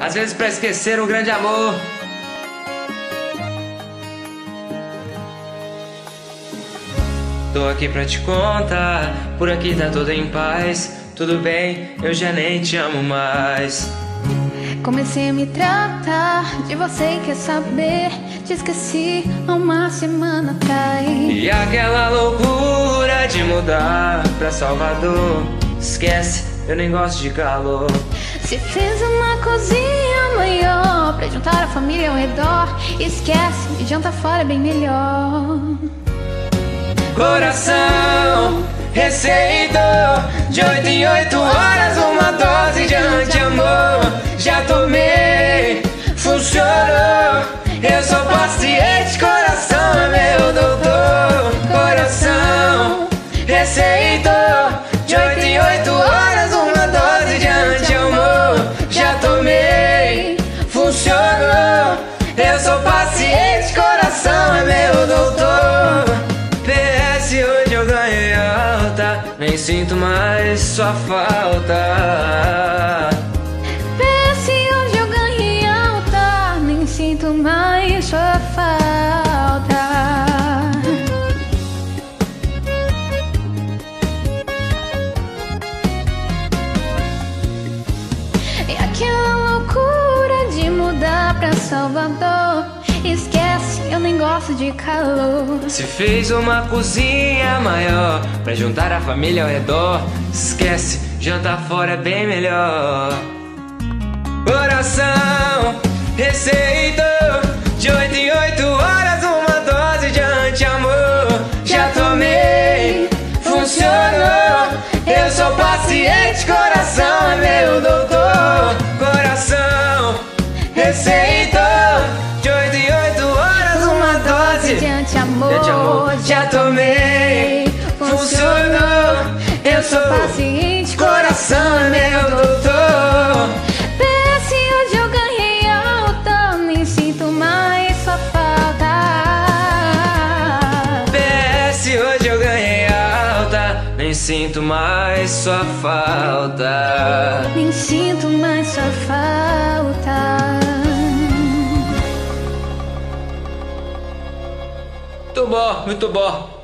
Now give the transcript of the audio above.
Às vezes pra esquecer um grande amor. Tô aqui pra te contar, por aqui tá tudo em paz. Tudo bem, eu já nem te amo mais. Comecei a me tratar de você e quer saber. Te esqueci há uma semana atrás. E aquela loucura de mudar pra Salvador. Esquece, eu nem gosto de calor. Se fez uma cozinha maior pra juntar a família ao redor. Esquece, janta fora é bem melhor. Coração receitou de oito em oito horas uma dose de anti-amor. Já tomei, nem sinto mais sua falta. PS hoje eu ganhei alta, nem sinto mais sua falta. E aquela loucura de mudar pra Salvador. Eu nem gosto de calor. Se fez uma cozinha maior pra juntar a família ao redor. Esquece, jantar fora é bem melhor. Coração receitou de oito em oito horas uma dose de anti-amor. Já tomei, funcionou. Eu sou paciente, coração é meu doutor. Coração receitou de anti-amor. de amor. Já tomei, funcionou. Eu sou paciente, coração é meu doutor. PS hoje eu ganhei alta, nem sinto mais sua falta. PS hoje eu ganhei alta, nem sinto mais sua falta. Nem sinto mais sua falta. Bom, muito bom.